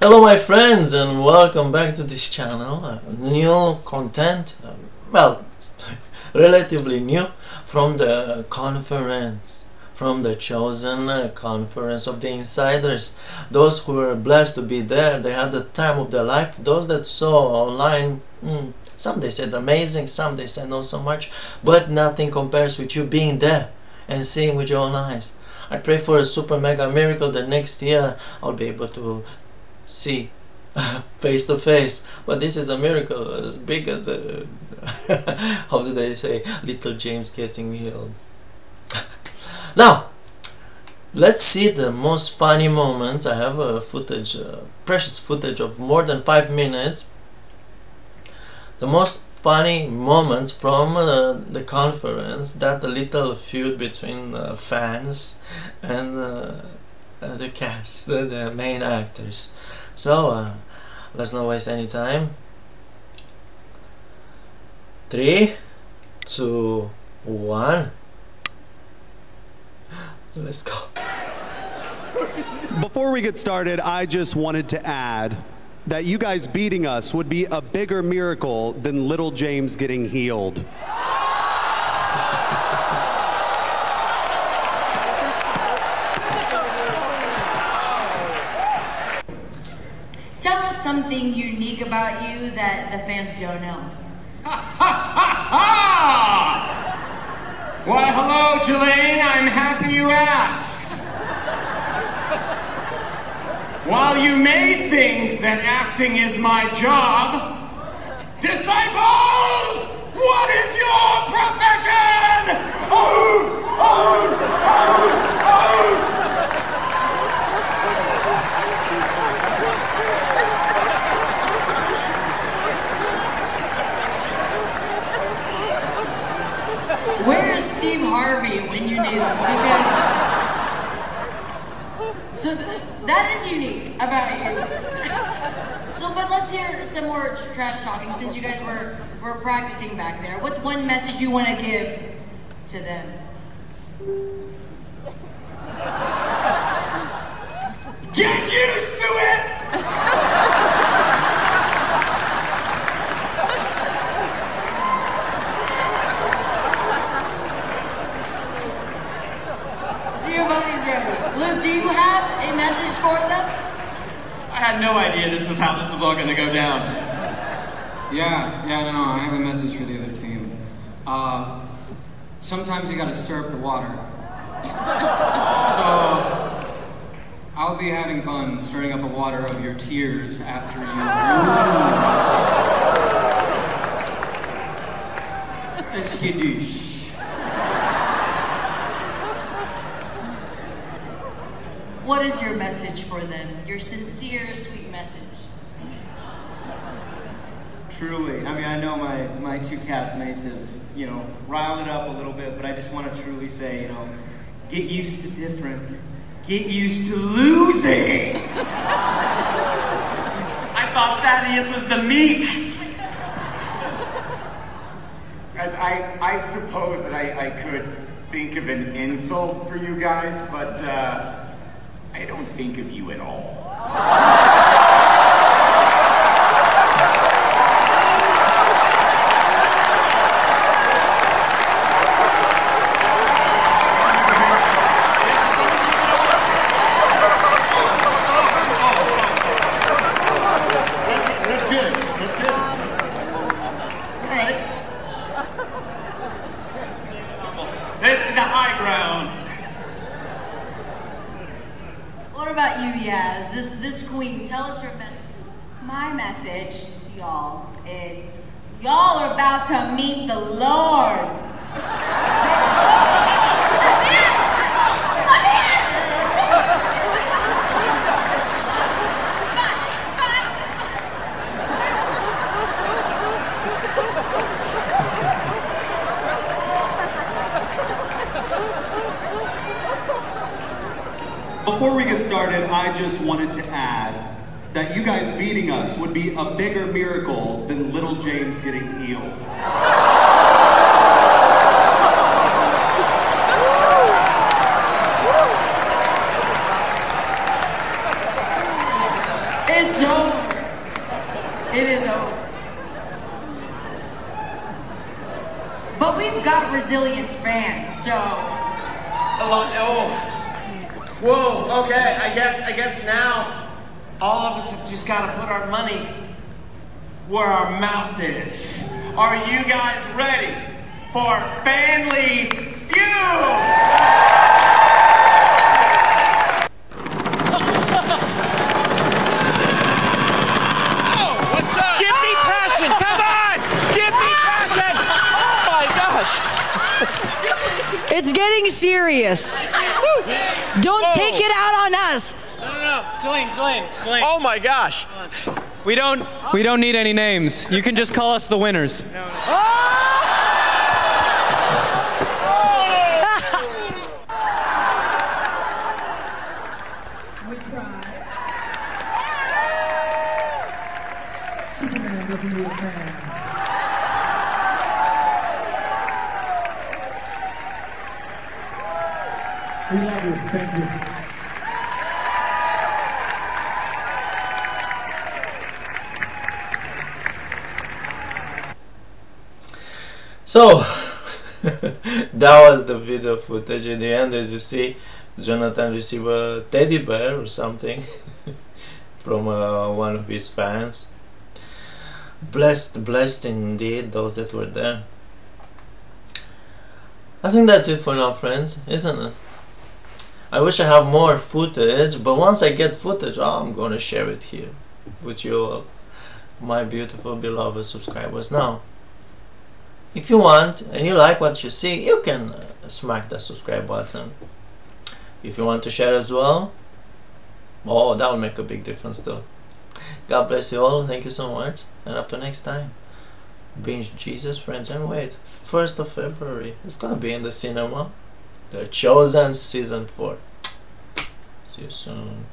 Hello my friends and welcome back to this channel. Uh, new content, uh, well, relatively new from the conference, from the chosen uh, conference of the insiders. Those who were blessed to be there, they had the time of their life. Those that saw online, mm, some they said amazing, some they said not so much, but nothing compares with you being there and seeing with your own eyes. I pray for a super mega miracle that next year I'll be able to see. Face to face. But this is a miracle as big as a how do they say little James getting healed. Now let's see the most funny moments. I have a footage uh, precious footage of more than five minutes. The most funny moments from uh, the conference that the little feud between uh, fans and uh, the cast, the main actors. So, uh, let's not waste any time. Three, two, one. Let's go. Before we get started, I just wanted to add that you guys beating us would be a bigger miracle than little James getting healed. Something unique about you that the fans don't know. Why, hello, Jelaine. I'm happy you asked. While you may think that acting is my job, disciples, what is your profession? Oh, oh, when you need him? Because so th- that is unique about you. so, but let's hear some more tr- trash talking since you guys were were practicing back there. What's one message you want to give to them? Get used to it! Giavani's ready. Luke, do you have a message for them? I had no idea this is how this was all going to go down. Yeah, yeah, no, no, I have a message for the other team. Uh, sometimes you gotta stir up the water. So, I'll be having fun stirring up the water of your tears after you lose. Skidoosh. What is your message for them? Your sincere, sweet message. Truly. I mean, I know my, my two castmates have, you know, riled it up a little bit, but I just want to truly say, you know, get used to different. Get used to losing. I thought Thaddeus was the meek. Guys, I, I suppose that I, I could think of an insult for you guys, but uh, I don't think of you at all. That's, good. That's good. All right. This is the high ground. What about you, Yaz? This this queen. Tell us your message. My message to y'all is y'all are about to meet the Lord. Before we get started, I just wanted to add that you guys beating us would be a bigger miracle than little James getting healed. It's It's over. It is over. But we've got resilient fans, so Oh, oh. Whoa, okay, I guess I guess now all of us have just gotta put our money where our mouth is. Are you guys ready for Family Feud? Oh, Give me passion! Come on! Give me passion! Oh my gosh! it's getting serious. Don't take it out on us. No, no, no. Jelaine, Jelaine, Jelaine. Oh my gosh. We don't we don't need any names. You can just call us the winners. Oh! We tried. Superman doesn't need a man. We love you. Thank you. So that was the video footage. In the end, as you see, Jonathan received a teddy bear or something from uh, one of his fans. Blessed, blessed indeed, those that were there. I think that's it for now, friends, isn't it? I wish I have more footage, but once I get footage, oh, I'm gonna share it here with you all, my beautiful beloved subscribers. Now, if you want and you like what you see, you can uh, smack the subscribe button. If you want to share as well, oh, that will make a big difference too. God bless you all. Thank you so much. And up to next time. Binge Jesus, friends. And wait, 1st of February. It's gonna be in the cinema. The Chosen Season 4. See you soon.